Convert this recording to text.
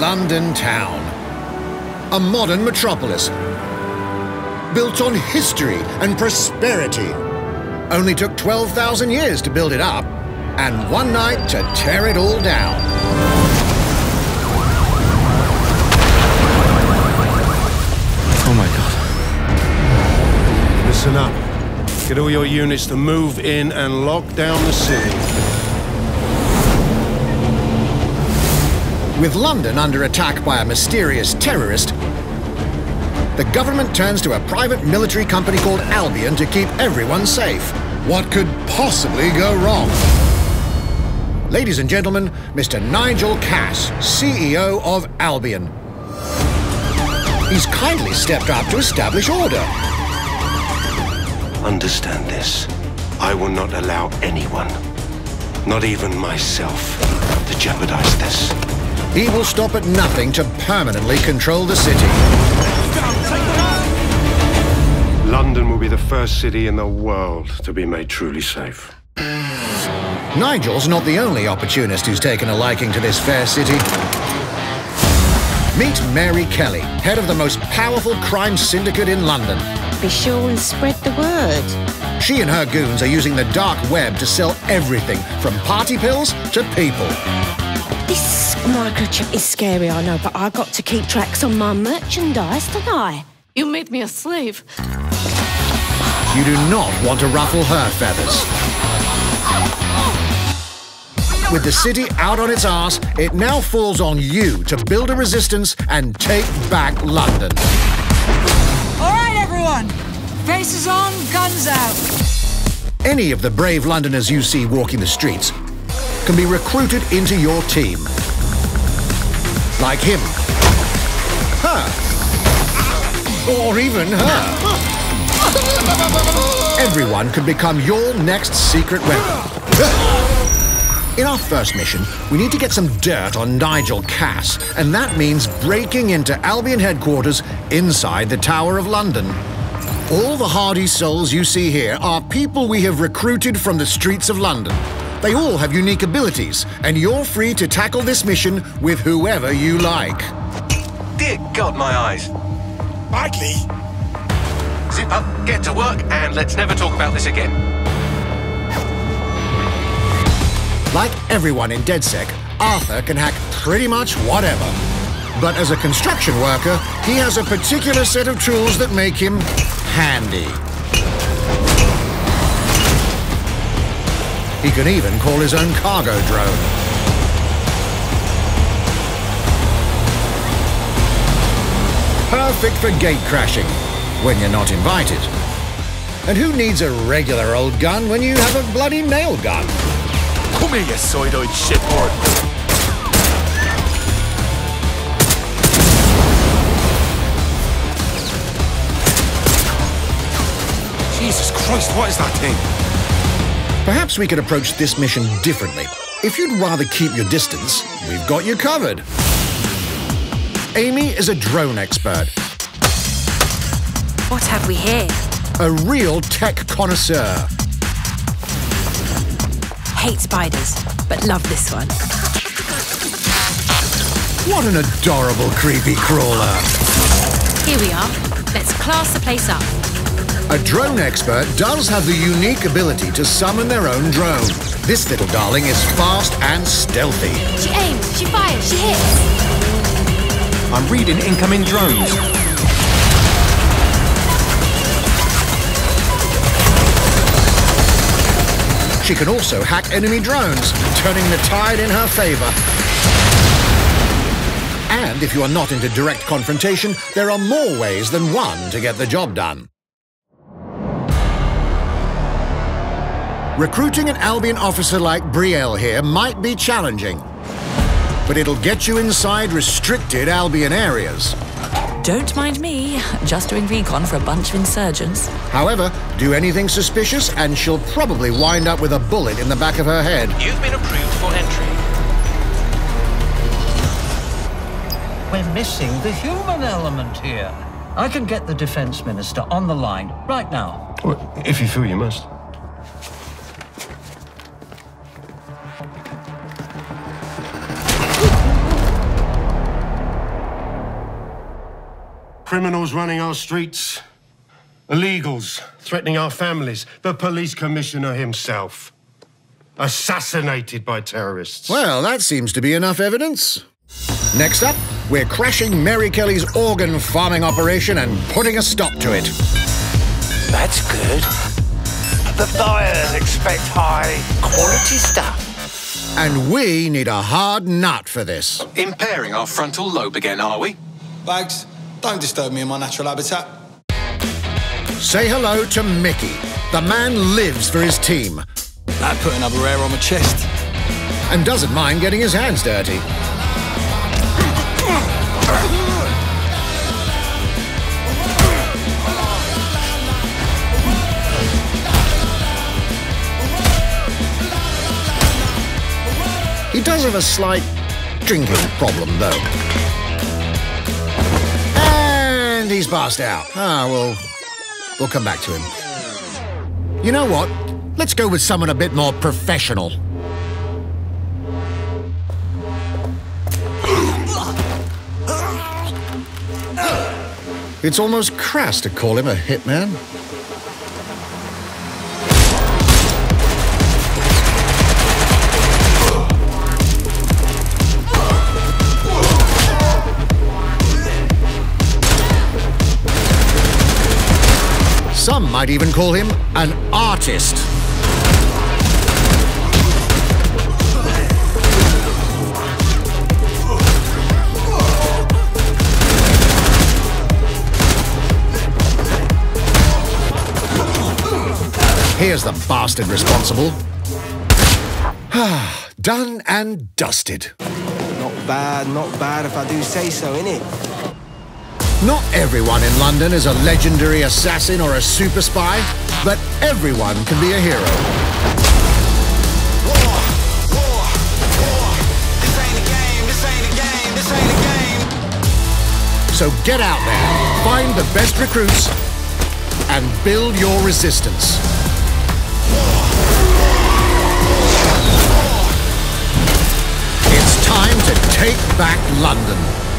London town. A modern metropolis built on history and prosperity. Only took 12,000 years to build it up, and one night to tear it all down. Oh my god. Listen up. Get all your units to move in and lock down the city. With London under attack by a mysterious terrorist, the government turns to a private military company called Albion to keep everyone safe. What could possibly go wrong? Ladies and gentlemen, Mr. Nigel Cass, CEO of Albion. He's kindly stepped up to establish order. Understand this. I will not allow anyone, not even myself, to jeopardize this. He will stop at nothing to permanently control the city. London will be the first city in the world to be made truly safe. Nigel's not the only opportunist who's taken a liking to this fair city. Meet Mary Kelly, head of the most powerful crime syndicate in London. Be sure and spread the word. She and her goons are using the dark web to sell everything from party pills to people. This microchip is scary, I know, but I got to keep tracks on my merchandise, don't I? You made me a slave. You do not want to ruffle her feathers. With the city out on its arse, it now falls on you to build a resistance and take back London. All right, everyone. Faces on, guns out. Any of the brave Londoners you see walking the streets can be recruited into your team. Like him. Her. Or even her. Everyone can become your next secret weapon. In our first mission, we need to get some dirt on Nigel Cass, and that means breaking into Albion headquarters inside the Tower of London. All the hardy souls you see here are people we have recruited from the streets of London. They all have unique abilities, and you're free to tackle this mission with whoever you like. Dear God, my eyes. Bagley? Zip up, get to work, and let's never talk about this again. Like everyone in DedSec, Arthur can hack pretty much whatever. But as a construction worker, he has a particular set of tools that make him handy. He can even call his own cargo drone. Perfect for gate crashing, when you're not invited. And who needs a regular old gun when you have a bloody nail gun? Come here, you soidoid shitboard. Jesus Christ, what is that thing? Perhaps we could approach this mission differently. If you'd rather keep your distance, we've got you covered. Amy is a drone expert. What have we here? A real tech connoisseur. Hate spiders, but love this one. What an adorable creepy crawler. Here we are. Let's class the place up. A drone expert does have the unique ability to summon their own drone. This little darling is fast and stealthy. She aims, she fires, she hits. I'm reading incoming drones. She can also hack enemy drones, turning the tide in her favor. And if you are not into direct confrontation, there are more ways than one to get the job done. Recruiting an Albion officer like Brielle here might be challenging, but it'll get you inside restricted Albion areas. Don't mind me, just doing recon for a bunch of insurgents. However, do anything suspicious and she'll probably wind up with a bullet in the back of her head. You've been approved for entry. We're missing the human element here. I can get the Defense Minister on the line right now. Well, if you feel you must. Criminals running our streets. Illegals threatening our families. The police commissioner himself. Assassinated by terrorists. Well, that seems to be enough evidence. Next up, we're crashing Mary Kelly's organ farming operation and putting a stop to it. That's good. The buyers expect high quality stuff. And we need a hard nut for this. Impairing our frontal lobe again, are we? Bags, don't disturb me in my natural habitat. Say hello to Mickey. The man lives for his team. That put another hair on my chest. And doesn't mind getting his hands dirty. He does have a slight drinking problem, though. He's passed out. Ah, well, we'll come back to him. You know what? Let's go with someone a bit more professional. It's almost crass to call him a hitman. Some might even call him an artist. Here's the bastard responsible. Done and dusted. Not bad, not bad if I do say so, innit? Not everyone in London is a legendary assassin or a super spy, but everyone can be a hero. So get out there, find the best recruits, and build your resistance. It's time to take back London.